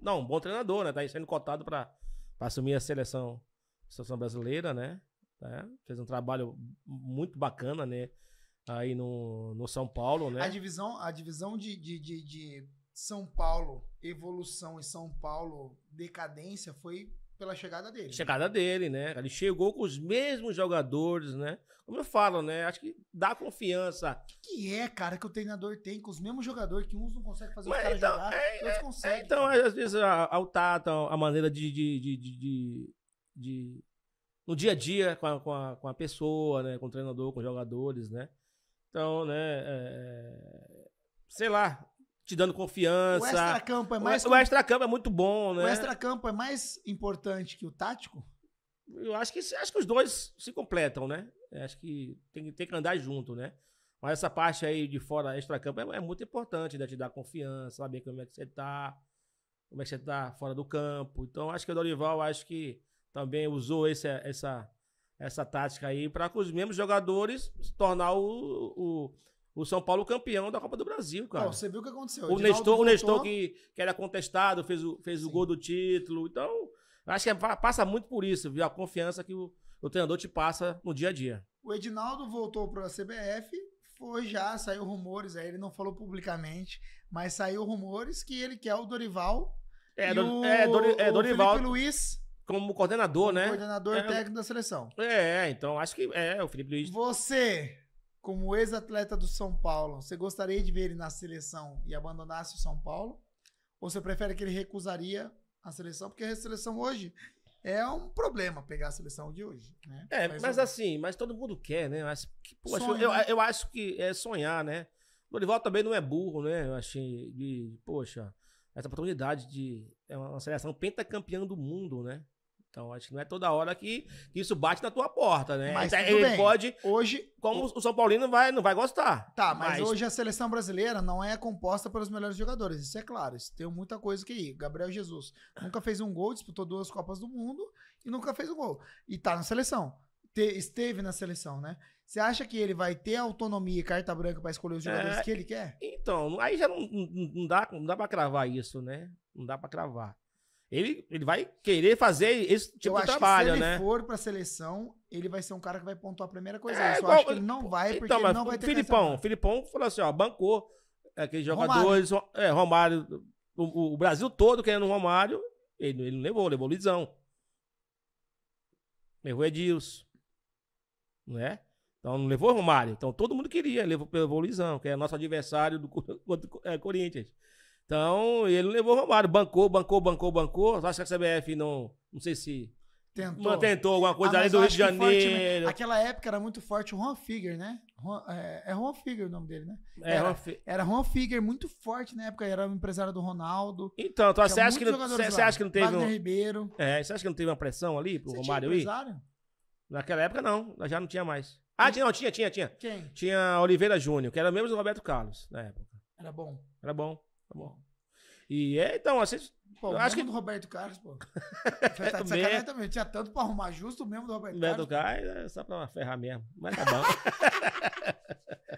Não, um bom treinador, né? Tá sendo cotado para assumir a seleção, seleção brasileira, né? É, fez um trabalho muito bacana, né? Aí no, no São Paulo, né? A divisão, a divisão de, de, de, de São Paulo, evolução e São Paulo, decadência, foi pela chegada dele. Chegada dele, né? Ele chegou com os mesmos jogadores, né? Como eu falo, né? Acho que dá confiança. O que, que, é, cara, que o treinador tem com os mesmos jogadores que uns não conseguem fazer Mas os caras então, jogar, é, outros é, conseguem. Então, cara. às vezes, a, a, o tato, a maneira de, de, de, de, de no dia a dia com a, com a, com a pessoa, né? Com o treinador, com os jogadores, né? Então, né? É, sei lá, te dando confiança. O extra-campo é mais. O extra-campo é muito bom, né? O extra-campo é mais importante que o tático? Eu acho que, acho que os dois se completam, né? Eu acho que tem, tem que andar junto, né? Mas essa parte aí de fora extra-campo é, é, muito importante, né? Te dar confiança, saber como é que você tá, como é que você tá fora do campo. Então, acho que o Dorival, acho que também usou esse, essa, essa tática aí para que os mesmos jogadores se tornar o, o o São Paulo campeão da Copa do Brasil, cara. você viu o que aconteceu. O, Nestor, o Nestor que, que era contestado, fez o, fez o gol do título. Então, acho que é, passa muito por isso, viu? A confiança que o, o treinador te passa no dia a dia. O Edinaldo voltou para a CBF, foi já, saiu rumores, aí ele não falou publicamente, mas saiu rumores que ele quer o Dorival. É, do, o, é, Dori, é Dorival. Felipe Luiz como coordenador, como né? Coordenador é, técnico da seleção. É, então acho que é o Felipe Luiz. Você como ex-atleta do São Paulo, você gostaria de ver ele na seleção e abandonasse o São Paulo? Ou você prefere que ele recusaria a seleção? Porque a seleção hoje é um problema pegar a seleção de hoje, né? É, mas, mas assim, mas todo mundo quer, né? Mas, poxa, Sonho, eu, né? eu acho que é sonhar, né? O Dorival também não é burro, né? Eu achei de, poxa, essa oportunidade de é uma seleção pentacampeã do mundo, né? Então, acho que não é toda hora que, que isso bate na tua porta, né? Mas então, ele bem. pode. Hoje. Como o São Paulino vai, não vai gostar. Tá, mas, mas, hoje a seleção brasileira não é composta pelos melhores jogadores. Isso é claro. Isso tem muita coisa que ir. Gabriel Jesus nunca fez um gol, disputou duas Copas do Mundo e nunca fez um gol. E tá na seleção. Te, esteve na seleção, né? Você acha que ele vai ter autonomia e carta branca para escolher os jogadores é, que ele quer? Então, aí já não, não, não dá, não dá para cravar isso, né? Não dá para cravar ele, ele vai querer fazer esse tipo de trabalho, né? Se ele né? for pra seleção, ele vai ser um cara que vai pontuar a primeira coisa. É, eu acho que ele não vai, porque então, ele não vai ter Filipão, Filipão falou assim, ó, bancou aqueles jogadores, Romário, é, Romário, o, o, Brasil todo querendo o Romário, ele, ele não levou, levou o Luizão. Levou Edilson, né? Então não levou o Romário. Então todo mundo queria, levou, levou o Luizão, que é nosso adversário do, do é, Corinthians. Então, ele levou o Romário, bancou, bancou, bancou, bancou. Acho que a CBF não, não sei se tentou, tentou alguma coisa ah, ali do Rio de Janeiro. Aquela época era muito forte o Juan Figuer, né? Juan, é, é Juan Figuer o nome dele, né? É, era, Juan era Juan Figuer muito forte na época, era o empresário do Ronaldo. Então, então você, acha que não, você, acha que não teve Wagner um... Ribeiro. É, você acha que não teve uma pressão ali pro você Romário ir? Naquela época não, já não tinha mais. Ah, tinha, não, tinha, tinha, tinha. Quem? Tinha Oliveira Júnior, que era mesmo do Roberto Carlos na época. Era bom. Era bom, era bom. E é, então, assim. Pô, eu acho que do Roberto Carlos, pô. tá de sacanagem também. Tinha tanto pra arrumar justo mesmo do Roberto, Roberto Carlos. Carlos é só pra ferrar mesmo. Mas tá bom.